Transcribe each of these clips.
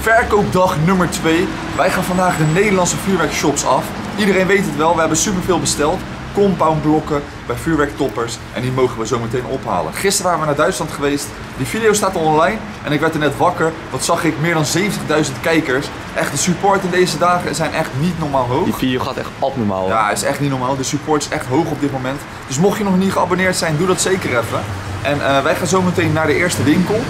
Verkoopdag nummer 2. Wij gaan vandaag de Nederlandse vuurwerkshops af. Iedereen weet het wel, we hebben superveel besteld. Compoundblokken bij vuurwerktoppers en die mogen we zo meteen ophalen. Gisteren waren we naar Duitsland geweest. Die video staat online en ik werd er net wakker. Wat zag ik? Meer dan 70.000 kijkers. Echt, de support in deze dagen zijn echt niet normaal hoog. Die video gaat echt abnormaal. Ja, is echt niet normaal. De support is echt hoog op dit moment. Dus mocht je nog niet geabonneerd zijn, doe dat zeker even. En eh, wij gaan zo meteen naar de eerste winkel.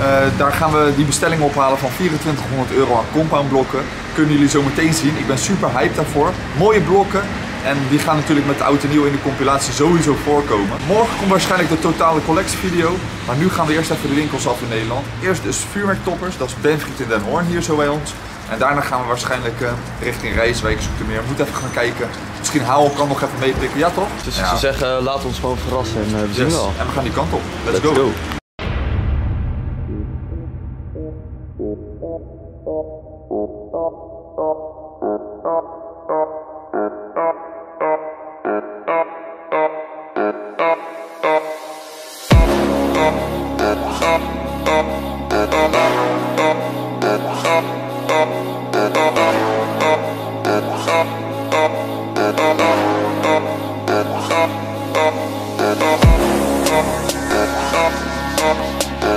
Eh, daar gaan we die bestelling ophalen van 2400 euro aan compoundblokken. Kunnen jullie zo meteen zien. Ik ben super hyped daarvoor. Mooie blokken. En die gaan natuurlijk met de oud en nieuw in de compilatie sowieso voorkomen. Morgen komt waarschijnlijk de totale collectievideo. Maar nu gaan we eerst even de winkels af in Nederland. Eerst dus vuurwerktoppers. Dat is Benfried in Den Hoorn hier zo bij ons. En daarna gaan we waarschijnlijk eh, richting Rijswijk, Zoetermeer. Moet even gaan kijken. Misschien Hou kan nog even meepikken. Ja toch? Dus ja. ze zeggen, laat ons gewoon verrassen en uh, we zien Yes. wel. En we gaan die kant op. Let's, Let's go.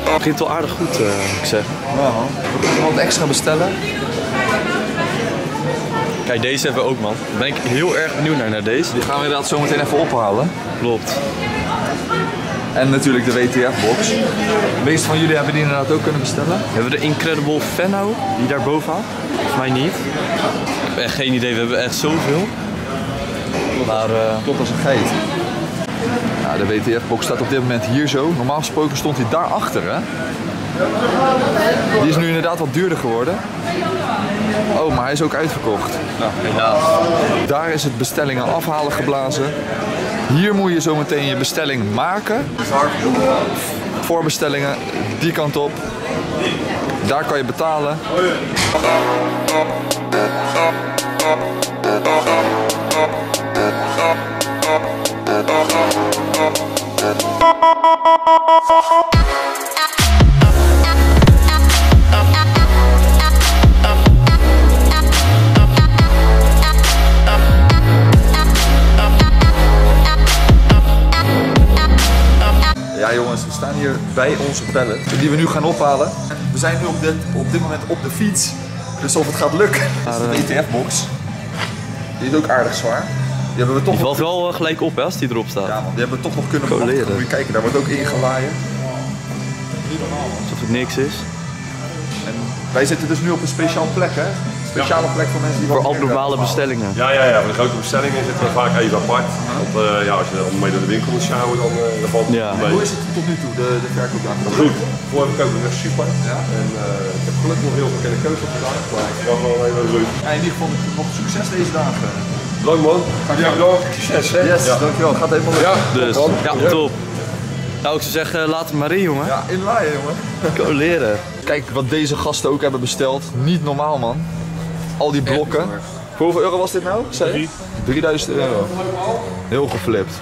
Het begint wel aardig goed, eh, moet ik. Ja man. We kunnen wat extra bestellen. Kijk, deze hebben we ook, man. Daar ben ik heel erg benieuwd naar, naar deze. Die gaan we inderdaad zo meteen even ophalen. Klopt. En natuurlijk de WTF-box. De meeste van jullie hebben die inderdaad ook kunnen bestellen. Hebben we de Incredible Fenno, die daar bovenaan? Volgens mij niet. Ik heb echt geen idee, we hebben echt zoveel. Maar eh, Klopt als een geit. Ja, de WTF-box staat op dit moment hier zo. Normaal gesproken stond hij daarachter, hè? Die is nu inderdaad wat duurder geworden. Oh, maar hij is ook uitverkocht. ja, Daar is het bestellingen afhalen geblazen. Hier moet je zo meteen je bestelling maken. Voorbestellingen, die kant op. Daar kan je betalen. Ja jongens, we staan hier bij onze pallet die we nu gaan ophalen. We zijn nu op dit, op dit moment op de fiets. Dus of het gaat lukken. Dat is de ETF-box. Die is ook aardig zwaar. Die hebben we toch die nog... valt wel eh, gelijk op hè, als die erop staat. Ja man, die hebben we toch nog kunnen behandelen. Moet je kijken, daar wordt ook ingelaaien. Alsof het niks is. En wij zitten dus nu op een speciaal plek hè. Speciale plek voor mensen die Voor wat meer, abnormale eh, bestellingen. Ja, ja, ja, voor de grote bestellingen zitten we vaak even apart. Want eh, ja, als je dan mee door de winkel moet sjouwen, dan, eh, dan valt het Ja. mee. Hoe is het tot nu toe, de, de? Goed, voor heb ik ook echt super. Ja. En eh, ik heb gelukkig nog heel veel kennis keuze op gedaan, maar ik ga wel even leuk. Ja, in ieder geval nog succes deze dagen. Bedankt man. Ja, bedankt. Succes hè. Yes, Ja. dankjewel. Gaat helemaal lukken. Ja, Dus, top, ja, top. Nou, ik zou zeggen, laat het maar in, jongen. Ja, inlaaien jongen. Coleren. Kijk wat deze gasten ook hebben besteld. Niet normaal man. Al die blokken. Voor hoeveel euro was dit nou? Je? 3000 euro. Heel geflipt.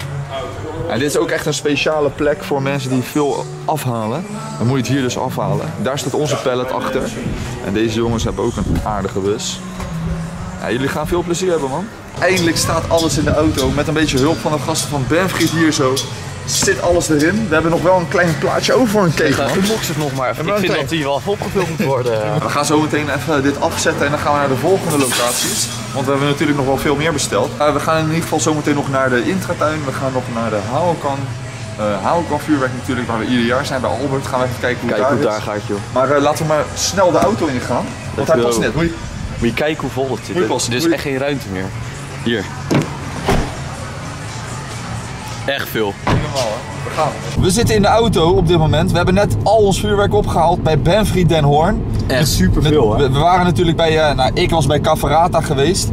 En dit is ook echt een speciale plek voor mensen die veel afhalen. Dan moet je het hier dus afhalen. Daar staat onze pallet achter. En deze jongens hebben ook een aardige bus. Ja, jullie gaan veel plezier hebben man. Eindelijk staat alles in de auto. Met een beetje hulp van de gasten van Benfried hier zo. Zit alles erin. We hebben nog wel een klein plaatje over voor een cake Ja, man. de box het nog maar even. Ik vind dat die wel opgevuld moet worden. We gaan zo meteen even dit afzetten en dan gaan we naar de volgende locaties. Want we hebben natuurlijk nog wel veel meer besteld. Uh, we gaan in ieder geval zo meteen nog naar de intratuin. We gaan nog naar de Houwekan. Uh, Houwekan vuurwerk natuurlijk, waar we ieder jaar zijn bij Albert. Gaan we even kijken hoe Kijk hoe daar daar gaat, joh. Maar uh, laten we maar snel de auto ingaan. Want hij past net. Moet je... Moet je kijken hoe vol het zit. Moet je hè. passen, Er is echt geen ruimte meer. Hier. Echt veel. We gaan. We zitten in de auto op dit moment. We hebben net al ons vuurwerk opgehaald bij Benfried Den Hoorn. Echt superveel, We, we waren natuurlijk bij, eh, nou, ik was bij Cavarata geweest.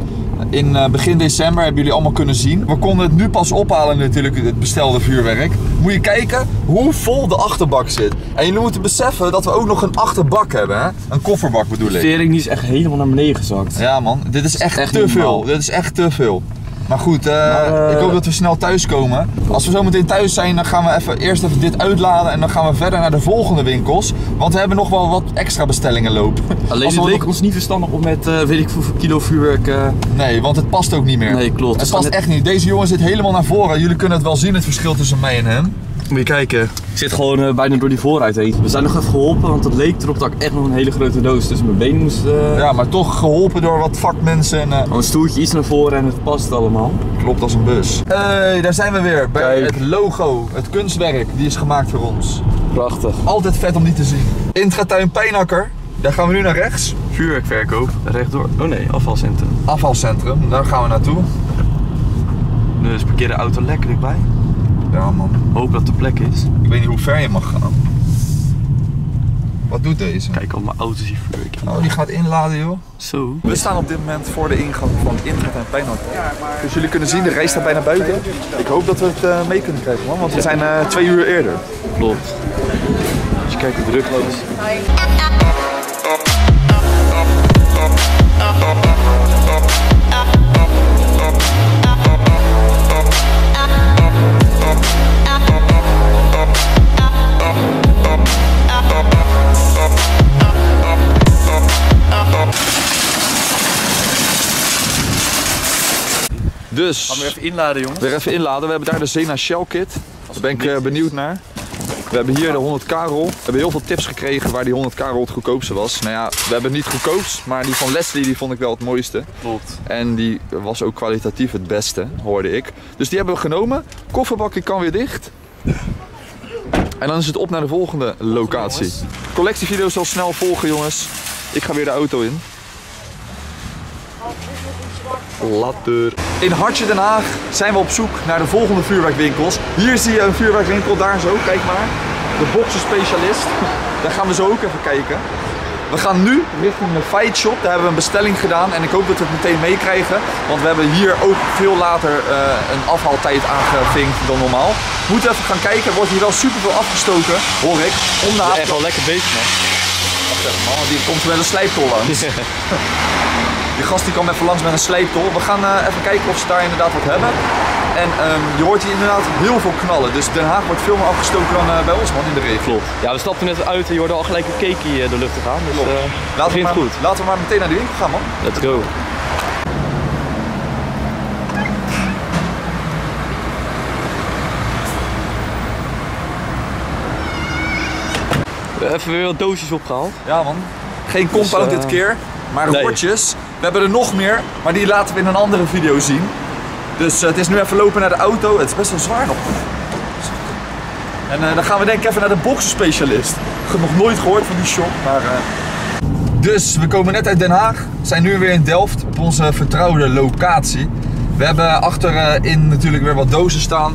In eh, begin december hebben jullie allemaal kunnen zien. We konden het nu pas ophalen natuurlijk, het bestelde vuurwerk. Moet je kijken hoe vol de achterbak zit. En jullie moeten beseffen dat we ook nog een achterbak hebben, hè? Een kofferbak bedoel ik. Vering die is echt helemaal naar beneden gezakt. Ja man, dit is echt, echt te veel. Dit is echt te veel. Maar goed, eh, eh, ik hoop dat we snel thuis komen. Als we zo meteen thuis zijn, dan gaan we even, eerst even dit uitladen en dan gaan we verder naar de volgende winkels. Want we hebben nog wel wat extra bestellingen lopen. Alleen het we leek nog- ons niet verstandig om met eh, weet ik hoeveel kilo vuurwerk... Nee, want het past ook niet meer. Nee, klopt. Het past net- echt niet. Deze jongen zit helemaal naar voren. Jullie kunnen het wel zien, het verschil tussen mij en hem. Moet je kijken. Ik zit gewoon eh, bijna door die vooruit heen. We zijn nog even geholpen, want het leek erop dat ik echt nog een hele grote doos tussen mijn benen moest... eh Ja, maar toch geholpen door wat vakmensen. En, eh, Gewoon een stoeltje iets naar voren en het past allemaal. klopt als een bus. Hey, daar zijn we weer. Bij Kijk. het logo, het kunstwerk, die is gemaakt voor ons. Prachtig. Altijd vet om die te zien. Intratuin Pijnakker. Daar gaan we nu naar rechts. Vuurwerkverkoop, rechtdoor. Oh nee, afvalcentrum. Afvalcentrum, daar gaan we naartoe. Dus parkeer de auto lekker dichtbij. Ja man, Hoop dat de plek is. ik weet niet hoe ver je mag gaan. Wat doet deze? Kijk, al mijn auto's hier vuurwerk. Oh, die gaat inladen joh. Zo. We staan op dit moment voor de ingang van Intratuin Pijnakker. Dus jullie kunnen zien, de rij staat bijna buiten. Ik hoop dat we het eh, mee kunnen krijgen man, want we zijn eh, twee uur eerder. Klopt. Als je kijkt hoe druk het is. Dus, Gaan we even inladen, jongens. weer even inladen. We hebben daar de Zena Shell Kit. Daar ben ik eh, benieuwd naar. We hebben hier de 100k roll. We hebben heel veel tips gekregen waar die 100k roll het goedkoopste was. Nou ja, we hebben niet goedkoopst, maar die van Leslie die vond ik wel het mooiste. Klopt. En die was ook kwalitatief het beste, hoorde ik. Dus die hebben we genomen. Kofferbakje kan weer dicht. En dan is het op naar de volgende locatie. Collectievideo zal snel volgen, jongens. Ik ga weer de auto in. Later. In Hartje Den Haag zijn we op zoek naar de volgende vuurwerkwinkels. Hier zie je een vuurwerkwinkel, daar zo, kijk maar. De boxenspecialist. Daar gaan we zo ook even kijken. We gaan nu richting de Fight Shop. Daar hebben we een bestelling gedaan en ik hoop dat we het meteen meekrijgen. Want we hebben hier ook veel later eh, een afhaaltijd aangevinkt dan normaal. We moeten even gaan kijken. Er wordt hier wel super veel afgestoken, hoor ik. Om de Echt wel lekker bezig, man. man, die komt met een slijptol langs. Die gast die kwam even langs met een sleeptol. We gaan eh, even kijken of ze daar inderdaad wat hebben. En ehm, je hoort hier inderdaad heel veel knallen. Dus Den Haag wordt veel meer afgestoken dan eh, bij ons man in de regio. Klopt. Ja, we stapten net uit en je hoorde al gelijk een cakeie eh, de lucht te gaan. Dus eh Laten we, maar, goed. laten we maar meteen naar de winkel gaan man. Let's go. We hebben even weer wat doosjes opgehaald. Ja man. Geen compound Dus, dit keer, maar nee. rotjes. We hebben er nog meer, maar die laten we in een andere video zien. Dus eh, het is nu even lopen naar de auto. Het is best wel zwaar nog. En eh, dan gaan we denk ik even naar de boxenspecialist. Ik heb nog nooit gehoord van die shop, maar... eh, Dus we komen net uit Den Haag, zijn nu weer in Delft op onze vertrouwde locatie. We hebben achterin natuurlijk weer wat dozen staan,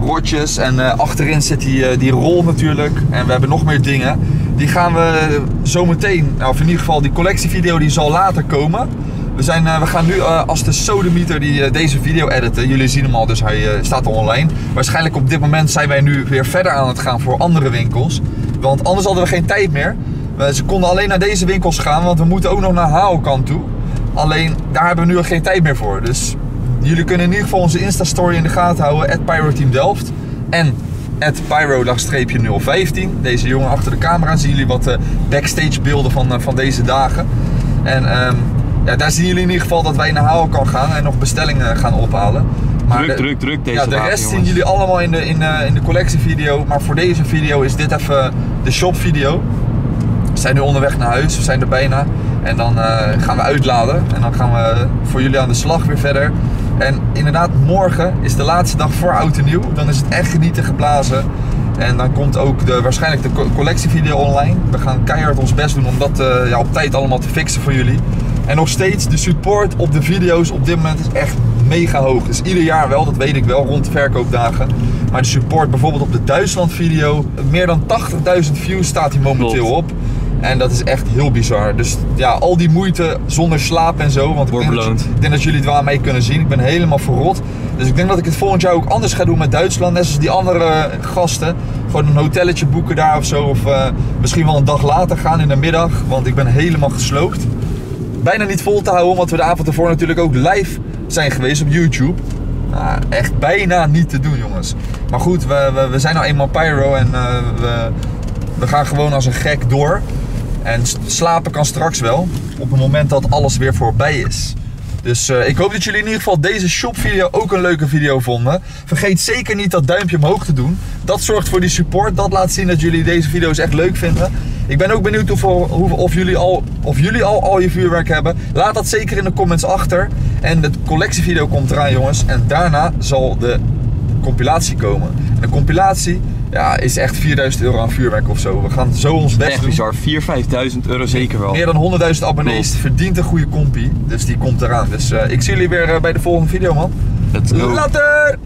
rotjes en achterin zit die, die rol natuurlijk. En we hebben nog meer dingen. Die gaan we zometeen, nou, of in ieder geval die collectievideo die zal later komen. We, zijn, eh, we gaan nu eh, als de sodemieter die eh, deze video editen. Jullie zien hem al, dus hij staat al online. Waarschijnlijk op dit moment zijn wij nu weer verder aan het gaan voor andere winkels. Want anders hadden we geen tijd meer. Ze konden alleen naar deze winkels gaan, want we moeten ook nog naar Haelkant toe. Alleen daar hebben we nu geen tijd meer voor. Dus jullie kunnen in ieder geval onze Insta-story in de gaten houden. At Delft. En Pyro-015. Deze jongen achter de camera. Zien jullie wat eh, backstage beelden van, eh, van deze dagen. En ehm, ja, daar zien jullie in ieder geval dat wij naar Haelkant gaan en nog bestellingen gaan ophalen. Maar druk, de- druk, druk deze ja, de dagen, rest zien jullie allemaal in de, in, eh, in de collectievideo. Maar voor deze video is dit even de shopvideo. We zijn nu onderweg naar huis, we zijn er bijna. En dan gaan we uitladen. En dan gaan we voor jullie aan de slag weer verder. En inderdaad, morgen is de laatste dag voor Oud en Nieuw. Dan is het echt genieten geblazen. En dan komt ook de, waarschijnlijk de co- collectievideo online. We gaan keihard ons best doen om dat eh, ja, op tijd allemaal te fixen voor jullie. En nog steeds, de support op de video's op dit moment is echt mega hoog. Dus ieder jaar wel, dat weet ik wel, rond de verkoopdagen. Maar de support bijvoorbeeld op de Duitsland video, meer dan 80.000 views staat hij momenteel op. En dat is echt heel bizar. Dus ja, al die moeite zonder slaap en zo. Want ik denk, dat, ik denk dat jullie het wel aan mee kunnen zien. Ik ben helemaal verrot. Dus ik denk dat ik het volgend jaar ook anders ga doen met Duitsland. Net zoals die andere gasten. Gewoon een hotelletje boeken daar of zo. Of eh, misschien wel een dag later gaan in de middag. Want ik ben helemaal gesloopt. Bijna niet vol te houden, omdat we de avond ervoor natuurlijk ook live zijn geweest op YouTube. Nou, echt bijna niet te doen, jongens. Maar goed, we, we, we zijn nou eenmaal pyro en eh, we, we gaan gewoon als een gek door. En slapen kan straks wel, op het moment dat alles weer voorbij is. Dus eh, ik hoop dat jullie in ieder geval deze shopvideo ook een leuke video vonden. Vergeet zeker niet dat duimpje omhoog te doen. Dat zorgt voor die support. Dat laat zien dat jullie deze video's echt leuk vinden. Ik ben ook benieuwd hoeveel, hoeveel, of, jullie al, of jullie al al je vuurwerk hebben. Laat dat zeker in de comments achter. En de collectievideo komt eraan jongens. En daarna zal de compilatie komen. En de compilatie ja, is echt 4000 euro aan vuurwerk of zo. We gaan zo ons best Echt doen. bizar. 4.000, 5.000 euro zeker wel. Meer dan 100.000 abonnees. Verdient een goede compie. Dus die komt eraan. Dus eh, ik zie jullie weer eh, bij de volgende video man. Later!